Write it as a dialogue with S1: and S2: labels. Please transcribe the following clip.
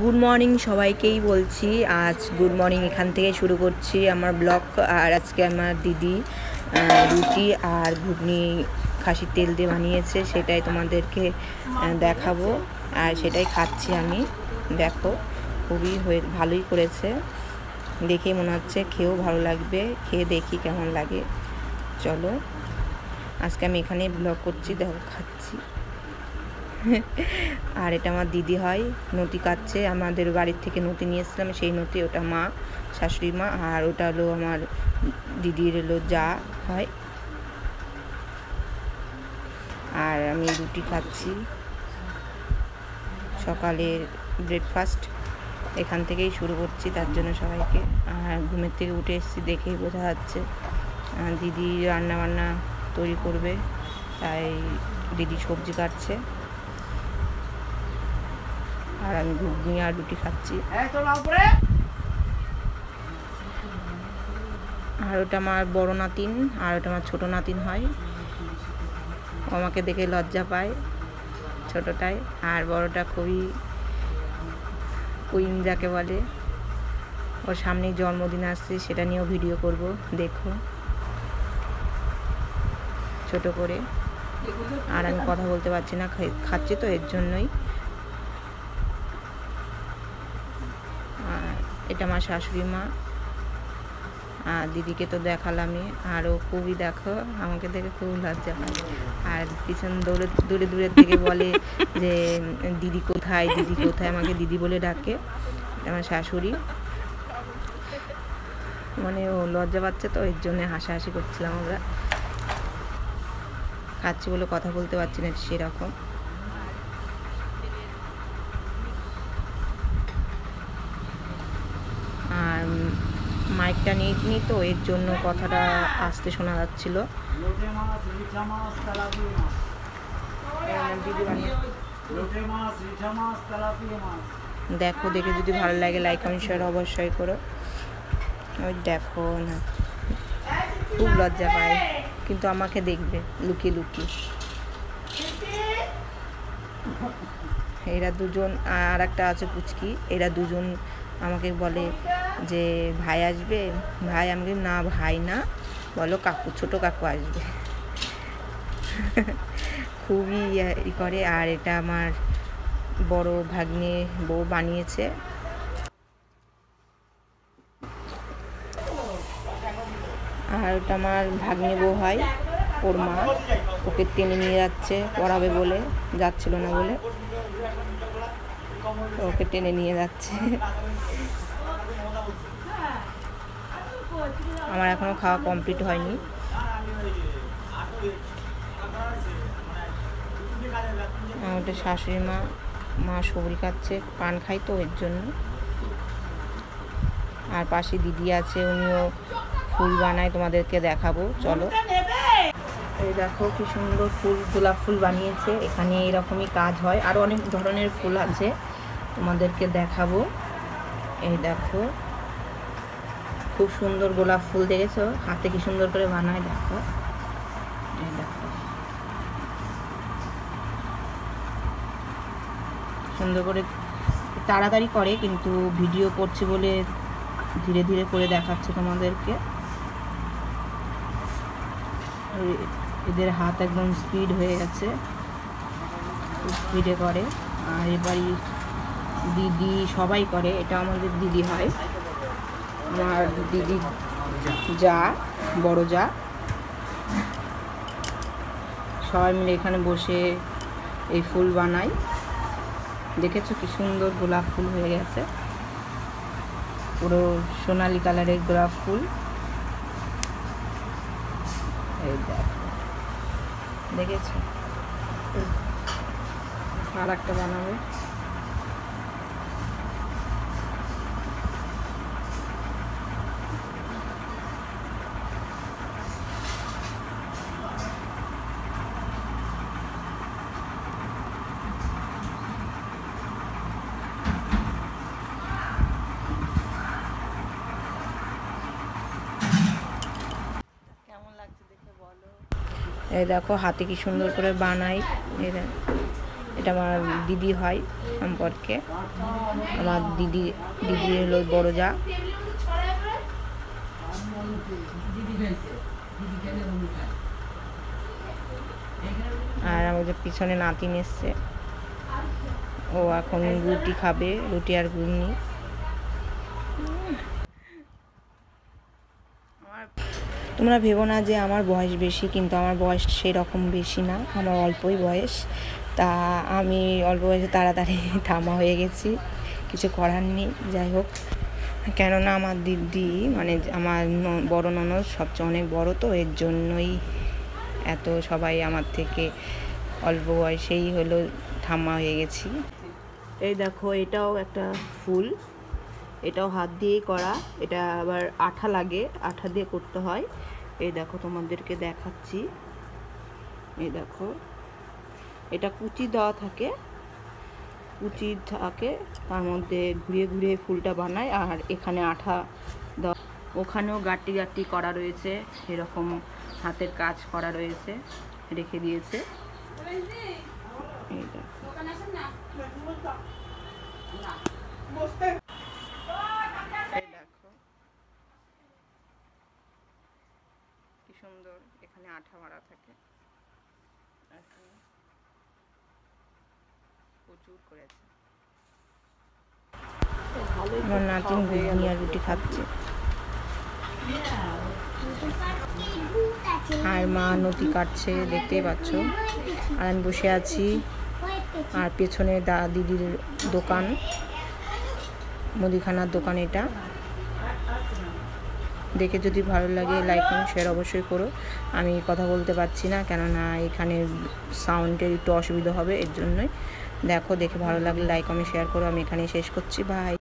S1: Good morning সবাইকেই বলছি। আজ গুড মর্নিং এখান থেকে শুরু করছি আমার ব্লগ। আর আজকে আমার দিদি রুটি আর ঘুগনি খাসির তেল দিয়ে বানিয়েছে, সেটাই তোমাদেরকে দেখাবো। আর সেটাই খাচ্ছি আমি। দেখো, খুবই হয়ে, ভালোই করেছে। দেখেই মনে হচ্ছে খেয়েও ভালো লাগবে। খেয়ে দেখি কেমন লাগে। চলো, আজকে আমি এখানেই ব্লগ করছি, দেখো, খাচ্ছি। আর এটা আমার দিদি হয়, নতি কাটছে। আমাদের বাড়ির থেকে নতি নিয়ে এসেছিলাম, সেই নতি ওটা মা, শাশুড়ি মা, আর ওটা হলো আমার দিদির হলো যা হয়। আর আমি রুটি খাচ্ছি। সকালের ব্রেকফাস্ট এখান থেকেই শুরু করছি তার জন্য সবাইকে। আর ঘুমের থেকে উঠে এসেছি দেখেই বোঝা যাচ্ছে দিদি রান্না বান্না তৈরি করবে, তাই দিদি সবজি কাটছে। আর আমি ঘুগনি আর রুটি খাচ্ছি। আর ওটা আমার বড় নাতিন আর ওটা আমার ছোট নাতিন হয়। ও আমাকে দেখে লজ্জা পায় ছোটটায়। আর বড়টা খুবই কুইন যাকে বলে। ওর সামনেই জন্মদিন আসছে সেটা নিয়েও ভিডিও করব দেখো। ছোট করে। আর আমি কথা বলতে পারছি না খাচ্ছি তো এর জন্যই আর এটা আমার শাশুড়ি মা। আর দিদিকে তো দেখালামই। আরও খুবই দেখো, আমাকে দেখে খুব লজ্জা পায়। আর পিছন দৌড়ে, দূরে, দূরের থেকে বলে যে, দিদি কোথায়? দিদি কোথায়? আমাকে দিদি বলে ডাকে আমার শাশুড়ি। মানে ও লজ্জা পাচ্ছে তো, এর জন্য হাসাহাসি করছিলাম আমরা। খাচ্ছি বলে কথা বলতে পারছি না, সেরকম আর মাইকটা নিয়ে তো এর জন্য কথাটা আসতে শোনা যাচ্ছিল। দেখো, দেখে যদি ভালো লাগে লাইক কমেন্ট শেয়ার অবশ্যই করো। ওই দেখো না। খুব লজ্জা পায়, কিন্তু আমাকে দেখবে, লুকিয়ে লুকিয়ে। এরা দুজন, আর একটা আছে পুচকি, এরা দুজন আমাকে বলে যে ভাই আসবে? ভাই? আমি বলি, না ভাই না। বলো কাকু ছোট কাকু আসবে। খুবই ই করে আর এটা আমার বড় ভাগ্নে বউ বানিয়েছে। আর ওটা আমার ভাগ্নে বউ হয় ওর মা। ওকে টেনে নিয়ে যাচ্ছে পড়াবে বলে যাচ্ছিল না বলে। ওকে টেনে নিয়ে যাচ্ছে। আমার এখনও খাওয়া কমপ্লিট হয়নি। ওটা শাশুড়ি মা মা সবরি খাচ্ছে, পান খাই তো এর জন্য। আর পাশে দিদি আছে, উনিও ফুল বানায়, তোমাদেরকে দেখাবো, চলো। এই দেখো কি সুন্দর ফুল, গোলাপ ফুল বানিয়েছে। এখানে এরকমই কাজ হয়। আরও অনেক ধরনের ফুল আছে। তোমাদেরকে দেখাবো। এই দেখো। খুব সুন্দর গোলাপ ফুল দেখেছ? হাতে কি সুন্দর করে বানায় দেখো। এই দেখো। সুন্দর করে তাড়াতাড়ি করে, কিন্তু ভিডিও করছে বলে ধীরে ধীরে করে দেখাচ্ছে তোমাদেরকে। এদের হাত একদম স্পিড হয়ে গেছে। স্পিডে করে। আর এবারই দিদি সবাই করে, এটা আমাদের দিদি হয়। আমার দিদি যা, বড় যা। সবাই মিলে এখানে বসে এই ফুল বানাই। দেখেছ কি সুন্দর গোলাপ ফুল হয়ে গেছে। পুরো সোনালি কালারের গোলাপ ফুল। এই দেখো। দেখেছ? আর একটা বানাবে। এই দেখো, হাতে কি সুন্দর করে বানাই এটা আমার দিদি হয় সম্পর্কে। আমার দিদি দিদি হলো বড় যা। আর আমাদের পিছনে নাতিন এসছে ও এখন রুটি খাবে, রুটি আর ঘুগনি আমার- তোমরা ভেবো না যে আমার বয়স বেশি, কিন্তু আমার বয়স সেরকম বেশি না, আমার অল্পই বয়স। তা আমি অল্প বয়সে তাড়াতাড়ি থামা হয়ে গেছি, কিছু করার নেই, যাই হোক। কেননা আমার দিদি মানে আমার বড় ননদ সবচেয়ে অনেক বড়, তো এর জন্যই এত সবাই আমার থেকে অল্প বয়সেই হলো ঠাম্মা হয়ে গেছি। এই দেখো, এটাও একটা ফুল। এটাও হাত দিয়েই করা। এটা আবার আঠা লাগে, আঠা দিয়ে করতে হয়। এই দেখো তোমাদেরকে দেখাচ্ছি। এই দেখো, এটা কুচি দেওয়া থাকে। কুচি থাকে, তার মধ্যে ঘুরিয়ে ঘুরিয়ে ফুলটা বানায় আর এখানে আঠা দেওয়া। ওখানেও গাটি গাটি করা রয়েছে, এরকম হাতের কাজ করা রয়েছে, রেখে দিয়েছে। এই দেখো এই দেখো কি সুন্দর, এখানে আঠা মারা থাকে। এখানে প্রচুর করেছে। আমার আর রুটি খাচ্ছে। আর মা নদী কাটছে, দেখতেই পাচ্ছ। আর আমি বসে আছি আর পেছনে দা, দিদির দোকান, মুদিখানার দোকান এটা। দেখে যদি ভালো লাগে লাইক কমেন্ট শেয়ার অবশ্যই করো। আমি কথা বলতে পারছি না, কেননা এখানে সাউন্ডের একটু অসুবিধা হবে, এর জন্যই। দেখো, দেখে ভালো লাগলে লাইক আমি শেয়ার করো। আমি এখানে শেষ করছি। বাই